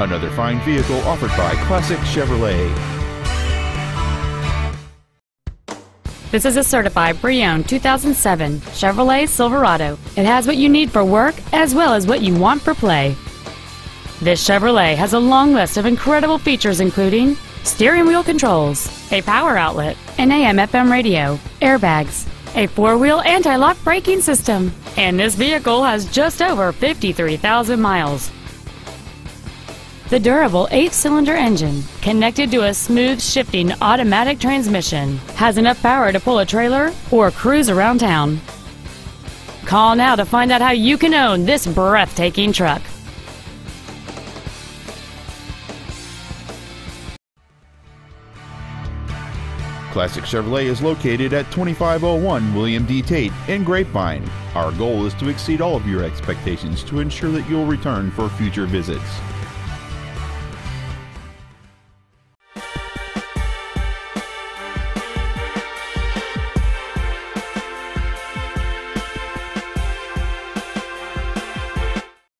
Another fine vehicle offered by Classic Chevrolet. This is a certified pre-owned 2007 Chevrolet Silverado. It has what you need for work as well as what you want for play. This Chevrolet has a long list of incredible features including steering wheel controls, a power outlet, an AM-FM radio, airbags, a four-wheel anti-lock braking system, and this vehicle has just over 53,000 miles. The durable eight-cylinder engine, connected to a smooth shifting automatic transmission, has enough power to pull a trailer or cruise around town. Call now to find out how you can own this breathtaking truck. Classic Chevrolet is located at 2501 William D. Tate in Grapevine. Our goal is to exceed all of your expectations to ensure that you'll return for future visits.